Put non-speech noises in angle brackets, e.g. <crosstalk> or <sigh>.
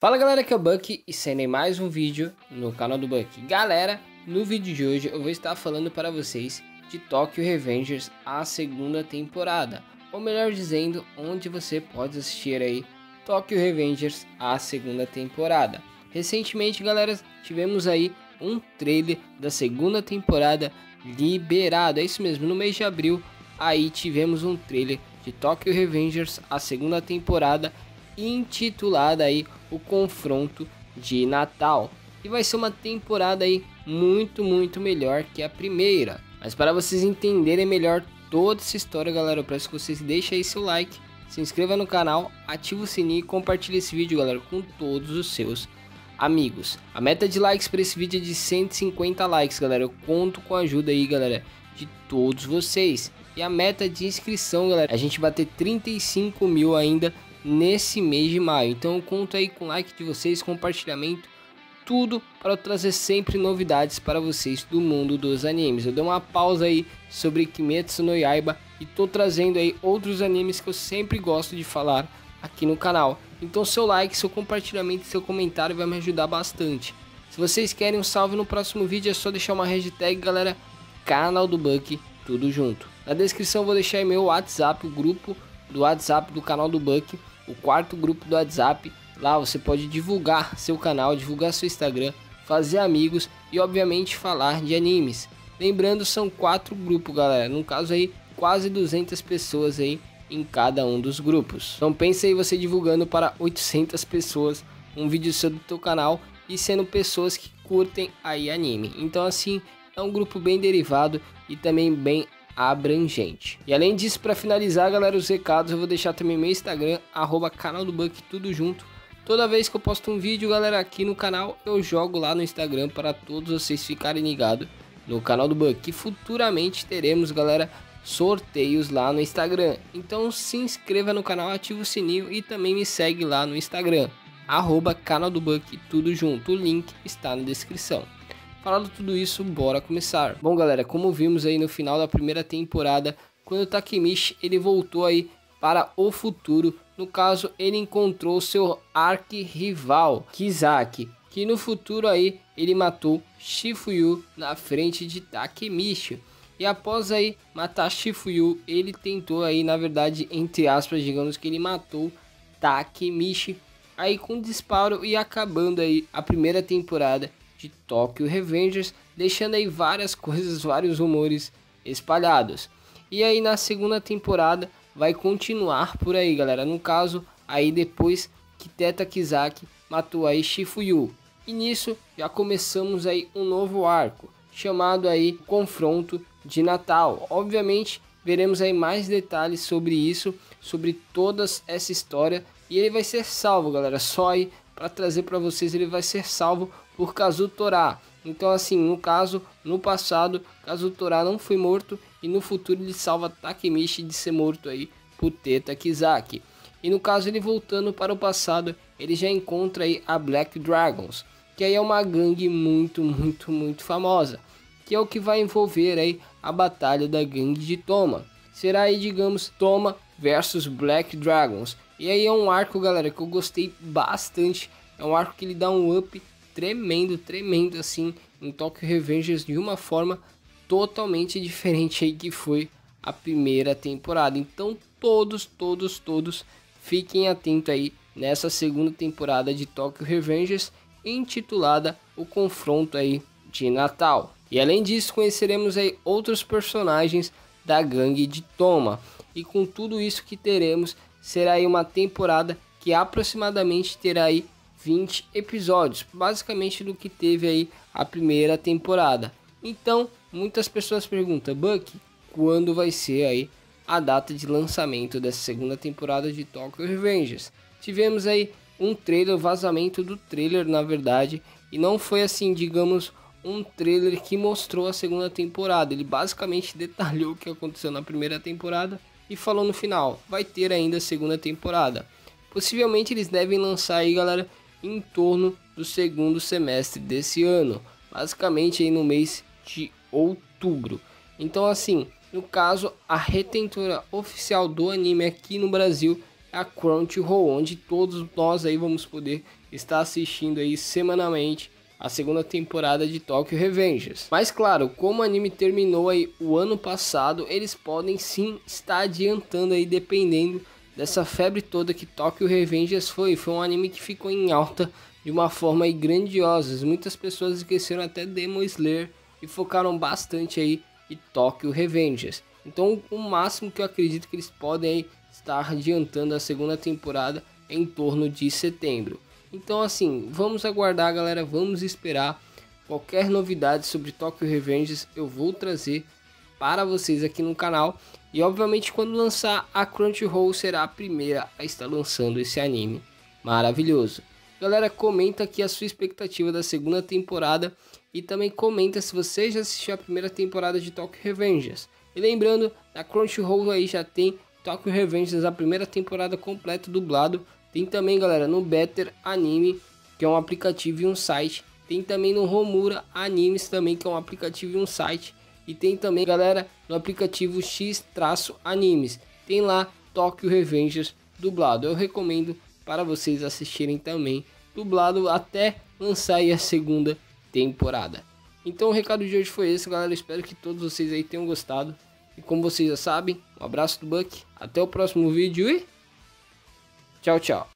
Fala galera, aqui é o Buck e sendo mais um vídeo no canal do Buck. Galera, no vídeo de hoje eu vou estar falando para vocês de Tokyo Revengers a segunda temporada, ou melhor dizendo, onde você pode assistir aí Tokyo Revengers a segunda temporada. Recentemente, galera, tivemos aí um trailer da segunda temporada liberado. É isso mesmo, no mês de abril aí tivemos um trailer de Tokyo Revengers a segunda temporada intitulada aí o confronto de Natal. E vai ser uma temporada aí muito, muito melhor que a primeira. Mas para vocês entenderem melhor toda essa história, galera, eu peço que vocês deixem aí seu like, se inscreva no canal, ative o sininho e compartilhe esse vídeo, galera, com todos os seus amigos. A meta de likes para esse vídeo é de 150 likes, galera. Eu conto com a ajuda aí, galera, de todos vocês. E a meta de inscrição, galera, é a gente bater 35 mil ainda nesse mês de maio. Então eu conto aí com like de vocês, compartilhamento, tudo para trazer sempre novidades para vocês do mundo dos animes. Eu dou uma pausa aí sobre Kimetsu no Yaiba e tô trazendo aí outros animes que eu sempre gosto de falar aqui no canal. Então seu like, seu compartilhamento, seu comentário vai me ajudar bastante. Se vocês querem um salve no próximo vídeo é só deixar uma hashtag, galera, canal do Buck, tudo junto. Na descrição vou deixar meu WhatsApp, o grupo do WhatsApp do canal do Buck o quarto grupo do WhatsApp. Lá você pode divulgar seu canal, divulgar seu Instagram, fazer amigos e obviamente falar de animes. Lembrando, são quatro grupos, galera. No caso aí, quase 200 pessoas aí em cada um dos grupos. Então pense aí você divulgando para 800 pessoas um vídeo seu do teu canal e sendo pessoas que curtem aí anime. Então assim, é um grupo bem derivado e também bem abrangente. E além disso, para finalizar, galera, os recados, eu vou deixar também meu Instagram, arroba canal do Buck, tudo junto. Toda vez que eu posto um vídeo, galera, aqui no canal, eu jogo lá no Instagram para todos vocês ficarem ligados no canal do Buck. Que futuramente teremos, galera, sorteios lá no Instagram. Então se inscreva no canal, ative o sininho e também me segue lá no Instagram, arroba canal do Buck, tudo junto. O link está na descrição. Falando tudo isso, bora começar. Bom, galera, como vimos aí no final da primeira temporada, quando o Takemichi ele voltou aí para o futuro, no caso ele encontrou seu arqui-rival Kizaki, que no futuro aí ele matou Shifuyu na frente de Takemichi. E após aí matar Shifuyu, ele tentou aí, na verdade, entre aspas, digamos que ele matou Takemichi aí com disparo e acabando aí a primeira temporada de Tokyo Revengers, deixando aí várias coisas, vários rumores espalhados. E aí na segunda temporada vai continuar por aí, galera. No caso, aí depois que Teta Kizaki matou aí Shifuyu. E nisso já começamos aí um novo arco, chamado aí Confronto de Natal. Obviamente, veremos aí mais detalhes sobre isso, sobre toda essa história. E ele vai ser salvo, galera. Só aí para trazer para vocês, ele vai ser salvo por Kazuto Torá. Então assim, no caso, no passado, Kazuto Torá não foi morto e no futuro ele salva Takemichi de ser morto aí por Teta Kizaki. E no caso ele voltando para o passado, ele já encontra aí a Black Dragons, que aí é uma gangue muito, muito, muito famosa, que é o que vai envolver aí a batalha da gangue de Toma. Será aí, digamos, Toma versus Black Dragons. E aí é um arco, galera, que eu gostei bastante. É um arco que ele dá um up tremendo, tremendo assim em Tokyo Revengers de uma forma totalmente diferente aí que foi a primeira temporada. Então todos, todos, todos fiquem atentos aí nessa segunda temporada de Tokyo Revengers intitulada O Confronto aí de Natal. E além disso, conheceremos aí outros personagens da gangue de Toma. E com tudo isso que teremos, será aí uma temporada que aproximadamente terá aí 20 episódios, basicamente do que teve aí a primeira temporada. Então, muitas pessoas perguntam, Buck, quando vai ser aí a data de lançamento dessa segunda temporada de Tokyo Revengers? Tivemos aí um trailer, vazamento do trailer, na verdade, e não foi assim, digamos, um trailer que mostrou a segunda temporada. Ele basicamente <laughs> detalhou o que aconteceu na primeira temporada e falou no final, vai ter ainda a segunda temporada. Possivelmente eles devem lançar aí, galera, em torno do segundo semestre desse ano, basicamente aí no mês de outubro. Então assim, no caso, a retentora oficial do anime aqui no Brasil é a Crunchyroll, onde todos nós aí vamos poder está assistindo aí semanalmente a segunda temporada de Tokyo Revengers. Mas claro, como o anime terminou aí o ano passado, eles podem sim estar adiantando aí dependendo dessa febre toda que Tokyo Revengers foi. Foi um anime que ficou em alta de uma forma aí grandiosa. Muitas pessoas esqueceram até Demon Slayer e focaram bastante aí em Tokyo Revengers. Então, o máximo que eu acredito que eles podem estar adiantando a segunda temporada em torno de setembro. Então, assim, vamos aguardar, galera. Vamos esperar. Qualquer novidade sobre Tokyo Revengers eu vou trazer para vocês aqui no canal. E obviamente quando lançar a Crunchyroll será a primeira a estar lançando esse anime maravilhoso. Galera, comenta aqui a sua expectativa da segunda temporada e também comenta se você já assistiu a primeira temporada de Tokyo Revengers. E lembrando, a Crunchyroll aí já tem Tokyo Revengers a primeira temporada completa dublado tem também, galera, no Better Anime, que é um aplicativo e um site. Tem também no Romura Animes também, que é um aplicativo e um site. E tem também, galera, no aplicativo X-Animes. Tem lá Tokyo Revengers dublado. Eu recomendo para vocês assistirem também dublado até lançar a segunda temporada. Então o recado de hoje foi esse, galera. Espero que todos vocês aí tenham gostado. E como vocês já sabem, um abraço do Buck. Até o próximo vídeo e Tchau, tchau.